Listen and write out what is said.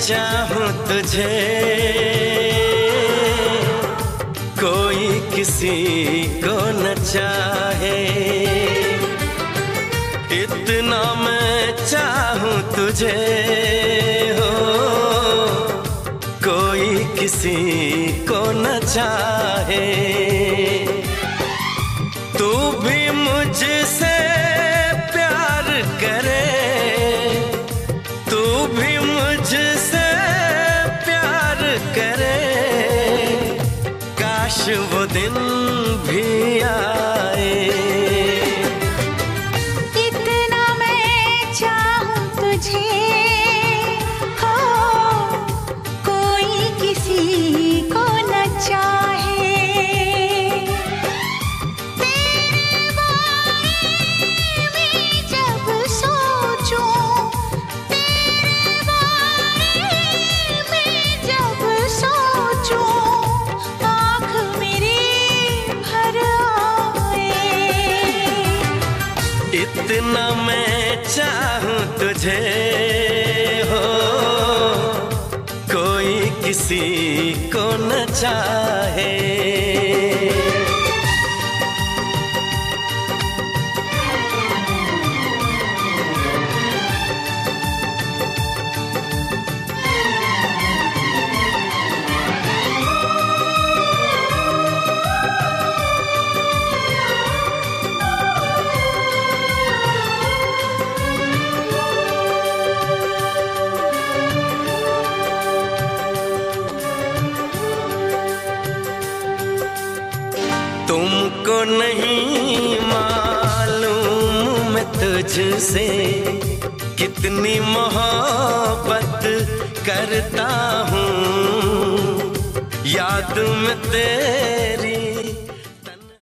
चाहूँ तुझे। कोई किसी को न चाहे। इतना मैं चाहूँ तुझे हो। कोई किसी को न चाहे। तू भी मुझसे वो दिन इतना मैं चाहूँ तुझे हो। कोई किसी को न चाहे। तुमको नहीं मालूम मैं तुझसे कितनी मोहब्बत करता हूँ। याद में तेरी